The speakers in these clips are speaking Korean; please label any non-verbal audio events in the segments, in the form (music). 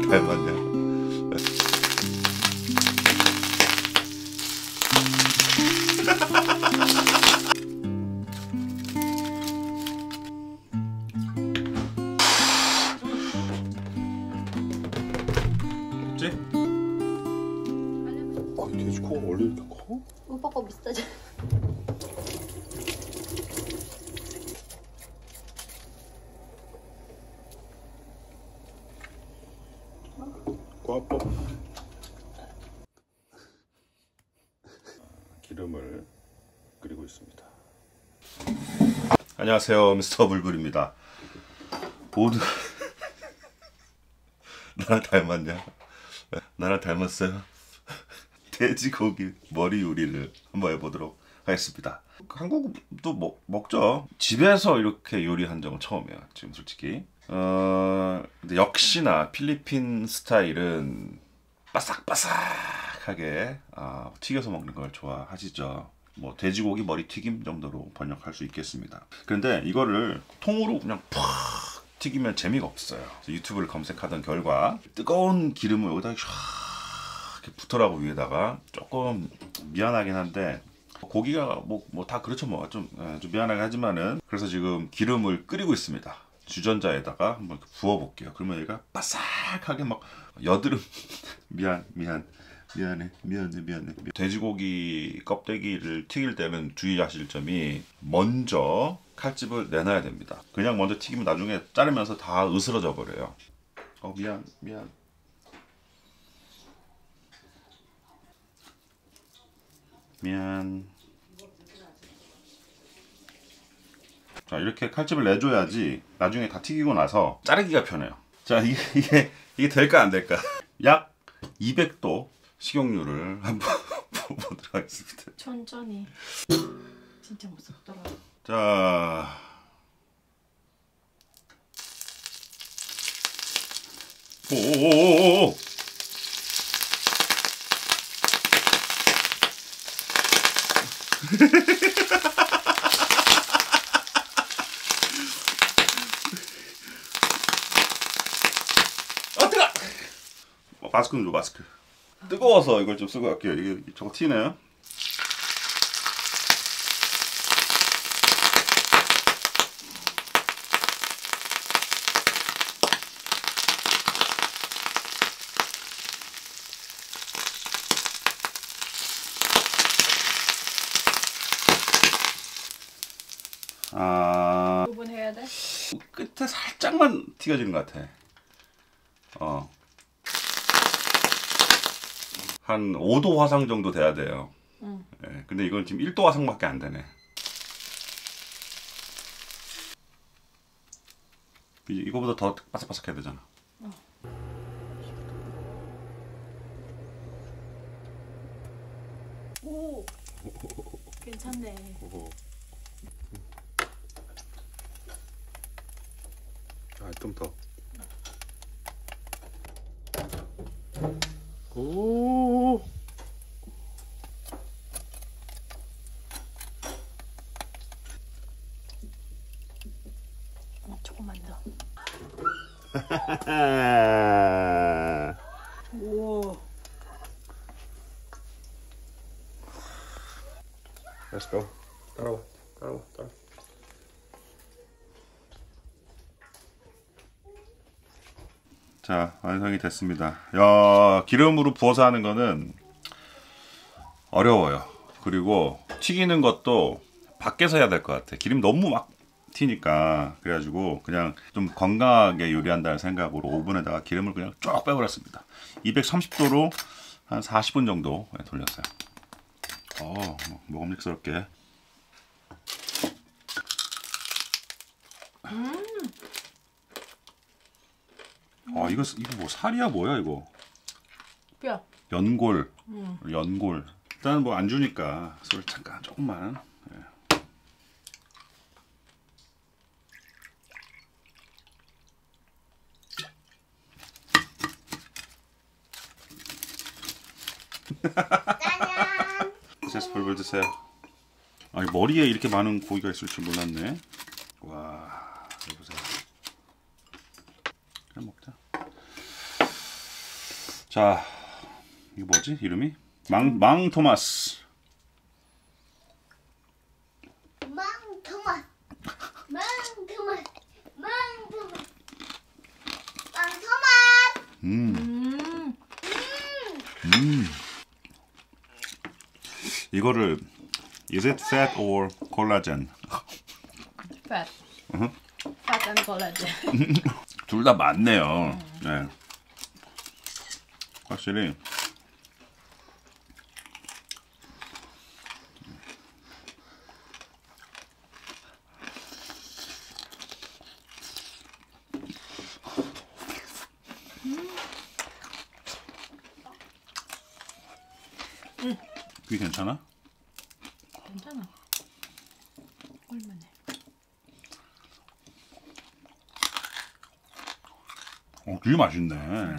닮았냐? 꽈법 기름을 끓이고 있습니다. 안녕하세요, 미스터 불불입니다. 보드 (laughs) 나랑 닮았냐? 나랑 닮았어요. 돼지고기 머리 요리를 한번 해보도록 하겠습니다. 한국도 먹, 먹죠. 집에서 이렇게 요리한 적은 처음이에요. 지금 솔직히. 어, 역시나 필리핀 스타일은 바삭바삭하게 아, 튀겨서 먹는 걸 좋아하시죠. 뭐 돼지고기 머리 튀김 정도로 번역할 수 있겠습니다. 그런데 이거를 통으로 그냥 팍 튀기면 재미가 없어요. 유튜브를 검색하던 결과 뜨거운 기름을 여기다 쫙 이렇게 붙어라고 위에다가 조금 미안하긴 한데 고기가 뭐뭐다 그렇죠 뭐좀좀 미안하긴 하지만은 그래서 지금 기름을 끓이고 있습니다. 주전자에다가 한번 부어볼게요. 그러면 얘가 바삭하게 막 여드름 (laughs) 미안 미안 미안해 미안해 미안해 돼지고기 껍데기를 튀길 때는 주의하실 점이 먼저 칼집을 내놔야 됩니다. 그냥 먼저 튀기면 나중에 자르면서 다 으스러져 버려요. 어 미안 미안 미안. 자 이렇게 칼집을 내줘야지 나중에 다 튀기고 나서 자르기가 편해요. 자 이게 이게, 이게 될까 안 될까? 약 200도 식용유를 한번 (laughs) 보도록 하겠습니다. 천천히 진짜 무섭더라 자. 오오오오 (laughs) 오. 아 뜨거! 어, 마스크 좀 줘, 마스크. 뜨거워서 이걸 좀 쓰고 갈게요. 이게 저거 튀네요. 아 구분해야 돼? 끝에 살짝만 튀겨지는 것 같아. 한 5도 화상 정도 돼야 돼요. 응. 예, 근데 이건 지금 1도 화상밖에 안 되네. 이- 이거보다 더 바삭바삭해야 되잖아. 오 괜찮네 아, 좀 더. 오. 어, 조금만 더 Let's go. 따라와. 따라와. 따라. 자, 완성이 됐습니다. 야, 기름으로 부어서 하는 거는 어려워요. 그리고 튀기는 것도 밖에서 해야 될 것 같아. 기름 너무 막 튀니까 그래가지고 그냥 좀 건강하게 요리한다는 생각으로 오븐에다가 기름을 그냥 쭉 빼버렸습니다. 230도로 한 40분 정도 돌렸어요. 어, 먹음직스럽게. 아 이거 이거 뭐 살이야 뭐야 이거? 뼈 연골. 연골. 일단 뭐 안 주니까 술 잠깐 조금만. 드세요, 벌벌 드세요. 아니 머리에 이렇게 많은 고기가 있을 줄 몰랐네. 와, 이거 보세요. 그냥 먹자. 자, 이거 뭐지? 이름이? 망, 망 토마스. 망토맛 망토맛 망토맛 망토맛 음, 음. 이거를 Is it fat or collagen? Fat. Fat and collagen. 둘 다 맞네요. 네. 확실히 귀 괜찮아? 괜찮아. 얼마네. 어, 귀 맛있네. 네.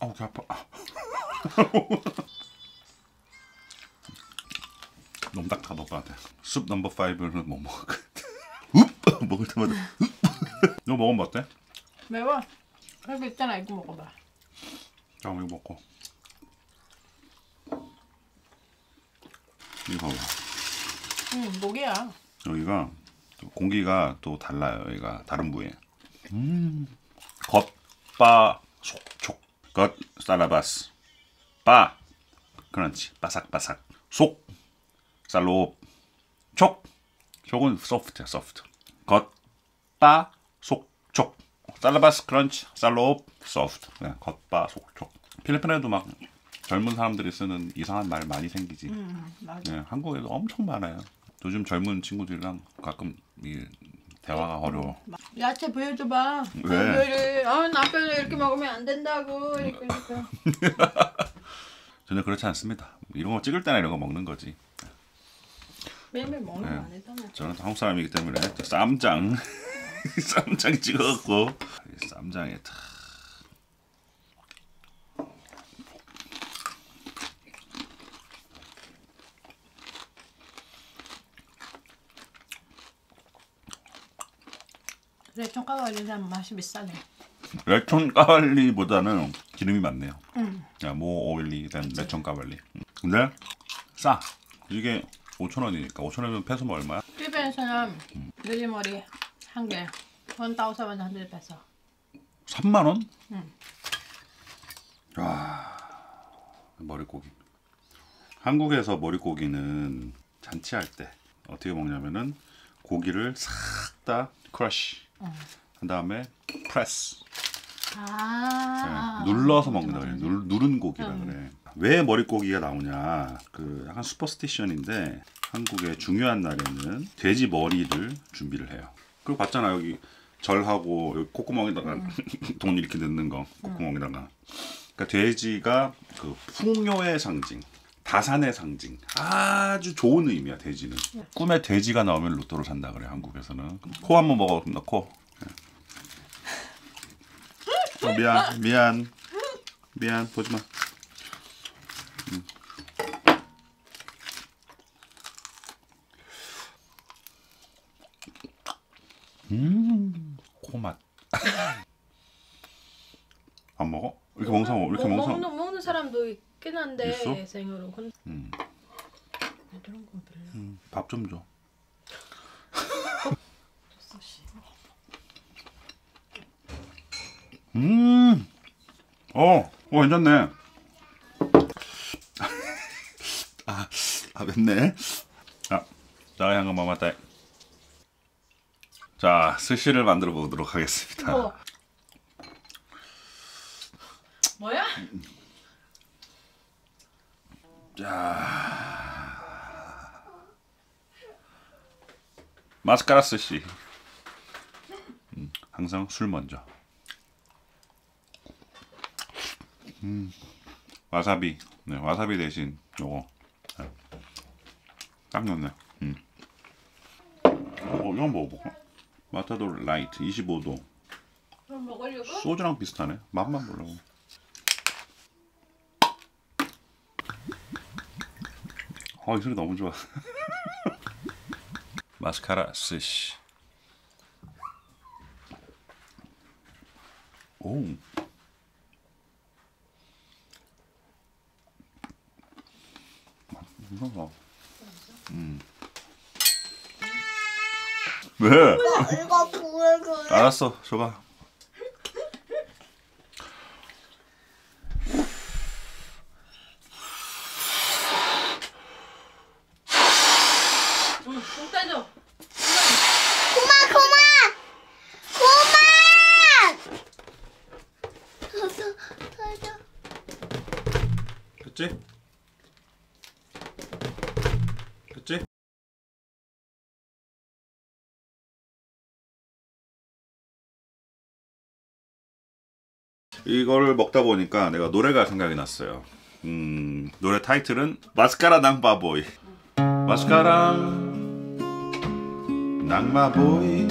아우, 귀 아파. (laughs) 너무 딱다 먹을 것 같아. 숲 넘버 5는 못 먹을 것 같아. 읍! 먹을 때마다 읍! (laughs) 이거 먹으면 어때? 매워. 여기 있잖아. 이거 먹어봐. 잠깐 이거 먹고. 이거 봐봐. 응, 목이야. 여기가 또 공기가 또 달라요. 여기가 다른 부위에. 음. 겉바 속촉. 겉 살라바스. 바 크런치 바삭바삭. 속 살롭. 촉. 촉은 소프트야 소프트. 겉바 속촉. 살라바스 크런치 살롭 소프트. 네, 겉바 속촉. 필리핀에도 막 젊은 사람들이 쓰는 이상한 말 많이 생기지. 응, 맞아. 네, 한국에도 엄청 많아요. 요즘 젊은 친구들이랑 가끔 이 대화가 어려워. 야채 보여줘봐. 왜? 왜? 아, 남편이 이렇게 먹으면 안 된다고. 이렇게 이렇게. (laughs) 저는 그렇지 않습니다. 이런 거 찍을 때나 이런 거 먹는 거지. 매일매일 먹는 네. 거 아니잖아. 저는 한국 사람이기 때문에 또 쌈장, (laughs) (laughs) 쌈장 찍어갖고 이 쌈장에 다 레촌가 관리는 맛이 비싸네. 레촌 까발리보다는 기름이 많네요. 응. 야, 모 오일리 된 레촌 까발리. 근데 싸. 이게 5천 원이니까 5천 원이면 페소면 얼마야? 필리핀에서는 느리머리 한 개. 1,100 peso. 3만 원? 응. 와 머릿고기. 한국에서 머릿고기는 잔치할 때 어떻게 먹냐면은 고기를 싹 다 crush 한 다음에 프레스 아. 네, 눌러서 먹는다 그래. 누, 누른 고기라 그래. 왜 머릿고기가 나오냐? 그 약간 superstition인데 한국의 중요한 날에는 돼지 머리를 준비를 해요. 그리고 봤잖아 여기 절하고 여기 콧구멍에다가 (laughs) 돈 이렇게 넣는 거 콧구멍에다가. 그러니까 돼지가 그 풍요의 상징. 다산의 상징. 아주 좋은 의미야 돼지는. 꿈에 돼지가 나오면 로또를 산다 그래 한국에서는. 코 한 번 먹어 나 코. 어, 미안 미안 미안 보지 마. 음, 코맛. (laughs) 안 먹어? 이렇게 먹는 사람 이렇게 먹는 사람. 먹는, 먹는 사람도 있긴 한데 있어? 생으로. 근데 음, 이런 건 별로. 밥좀 줘. (laughs) 음, 어, 어 괜찮네. (laughs) 아, 아 맵네. 아, 자, 양금 마마따. 자, 스시를 만들어 보도록 하겠습니다. 뭐? 뭐야? 마스카라 스시. 음, 항상 술 먼저. 음, 와사비. 네, 와사비 대신 요거. 네. 딱 넣네. 음. 어, 이거 먹어볼까? Matador Light 25도. 소주랑 비슷하네. 맛만 보려고. 아이 소리 너무 좋아. (laughs) Maskara sisig. 오 이상하다 음. 왜? 이거 보여줘요. 알았어, 줘봐. 응, 좀 따져. 그만 그만 그만. 어서 어서. 됐지? 됐지? 이걸 먹다 보니까 내가 노래가 생각이 났어요. 음, 노래 타이틀은 마스카라 낭바보이. 마스카라 낭마보이.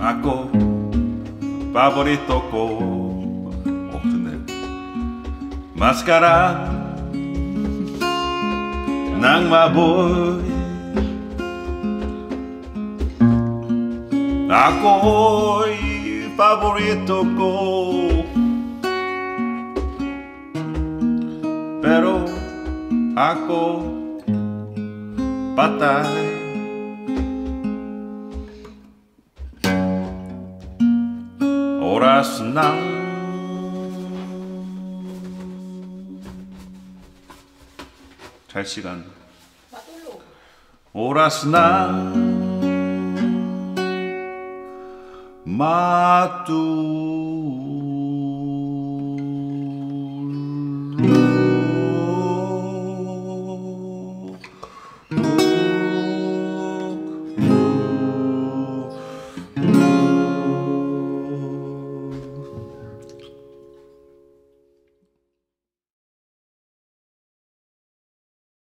아꼬 파보리토코 어 좋네 마스카라 낭마보이 아꼬이 파보리토코 pero ako patay oras ng 잘 시간 마돌로. oras mato.